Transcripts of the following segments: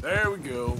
There we go.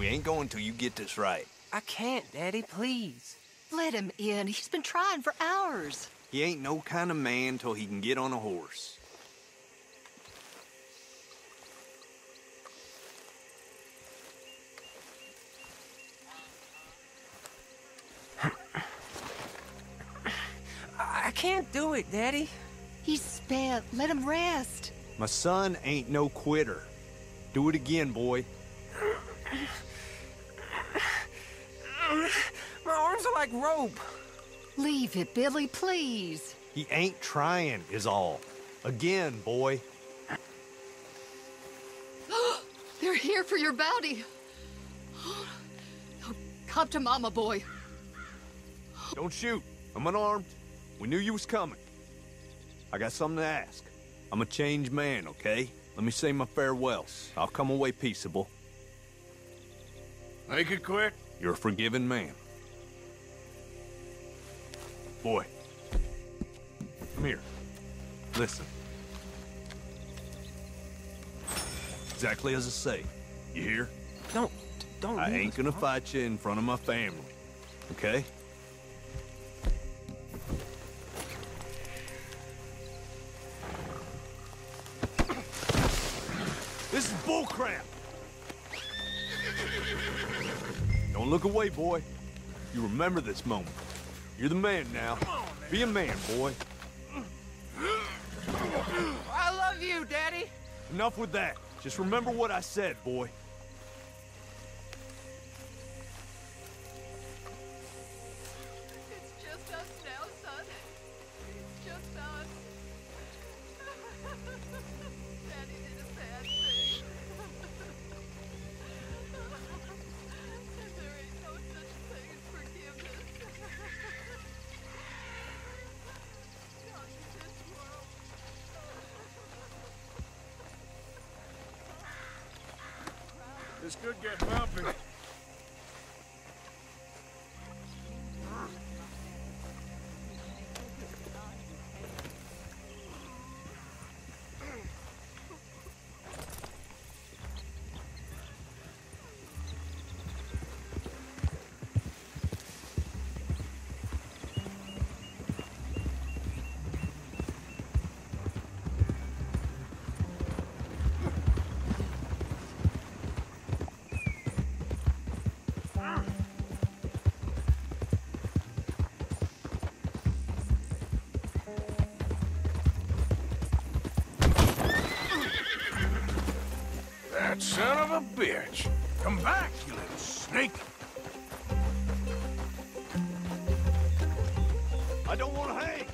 We ain't going till you get this right. I can't, Daddy, please. Let him in. He's been trying for hours. He ain't no kind of man till he can get on a horse. I, I can't do it, Daddy. He's spent. Let him rest. My son ain't no quitter. Do it again, boy. Like rope. Leave it, Billy, please. He ain't trying, is all. Again, boy. They're here for your bounty. Come to Mama, boy. Don't shoot. I'm unarmed. We knew you was coming. I got something to ask. I'm a changed man, okay? Let me say my farewells. I'll come away peaceable. Make it quick. You're a forgiven man. Boy. Come here. Listen. Exactly as I say. You hear? Don't, don't I ain't gonna fight you in front of my family. Okay? This is bullcrap! Don't look away, boy. You remember this moment. You're the man now. Be a man, boy. I love you, Daddy. Enough with that. Just remember what I said, boy. This could get bumpy. Bitch. Come back, you little snake. I don't want to hang.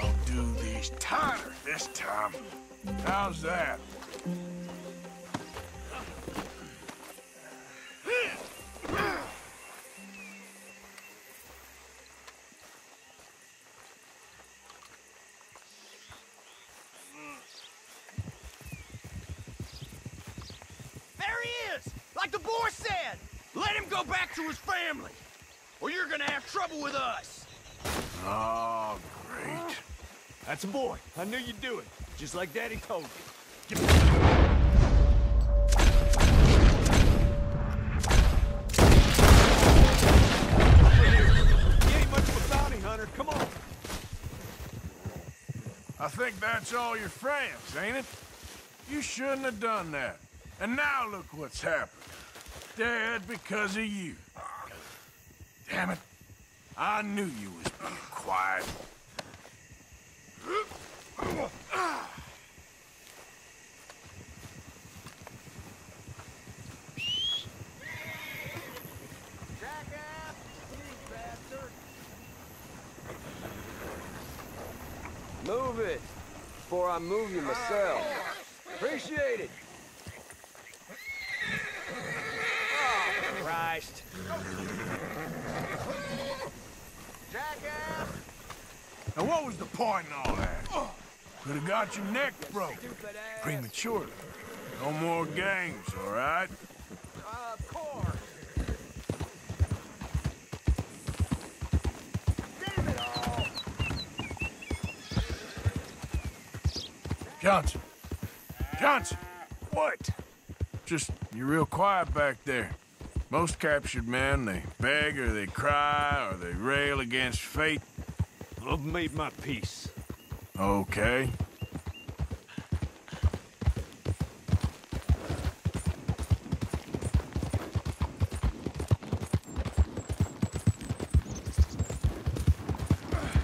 I'll do these tighter this time. How's that? Like the boy said, let him go back to his family, or you're gonna have trouble with us. Oh, great. That's a boy. I knew you'd do it. Just like Daddy told you. Get You ain't much of a bounty hunter. Come on. I think that's all your friends, ain't it? You shouldn't have done that. And now look what's happened. Dead because of you. Damn it. I knew you was being quiet. Move it before I move you myself. Appreciate it. Christ. Now what was the point in all that? Could have got your neck broke prematurely. No more games, all right? Of course. Damn it all. Johnson. Johnson. What? Just, you're real quiet back there. Most captured men, they beg or they cry or they rail against fate. I've made my peace. Okay.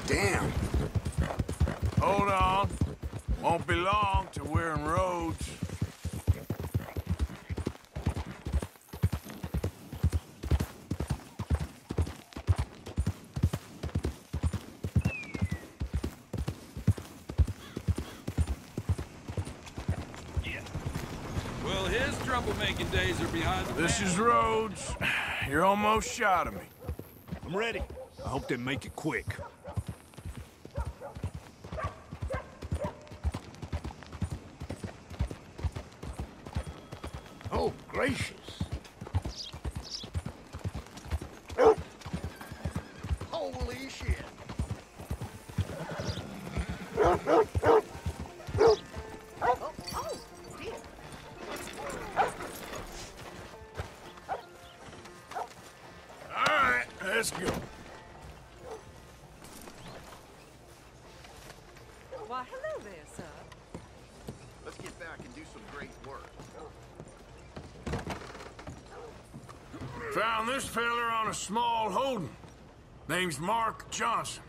Damn. Hold on. Won't be long till we're in Rhodes. Well, his troublemaking days are behind the This is Rhodes. You're almost shot of me. I'm ready. I hope they make it quick. Oh, gracious. Holy shit. Why, hello there, sir. Let's get back and do some great work. Found this feller on a small holding. Name's Mark Johnson.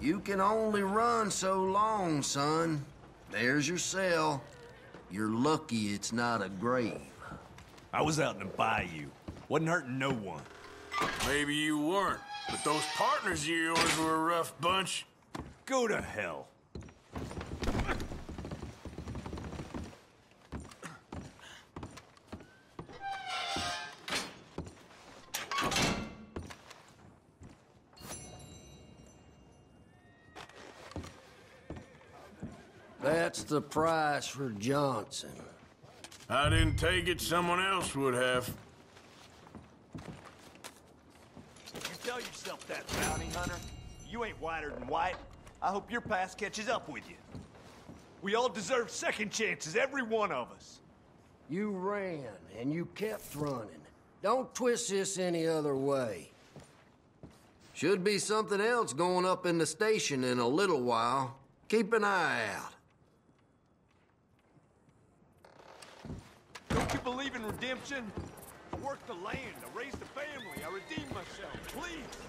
You can only run so long, son. There's your cell. You're lucky it's not a grave. I was out in the bayou. Wasn't hurting no one. Maybe you weren't, but those partners of yours were a rough bunch. Go to hell. That's the price for Johnson. I didn't take it, someone else would have. You tell yourself that, bounty hunter. You ain't whiter than white. I hope your past catches up with you. We all deserve second chances, every one of us. You ran, and you kept running. Don't twist this any other way. Should be something else going up in the station in a little while. Keep an eye out. Don't you believe in redemption? I worked the land, I raised a family, I redeemed myself. Please,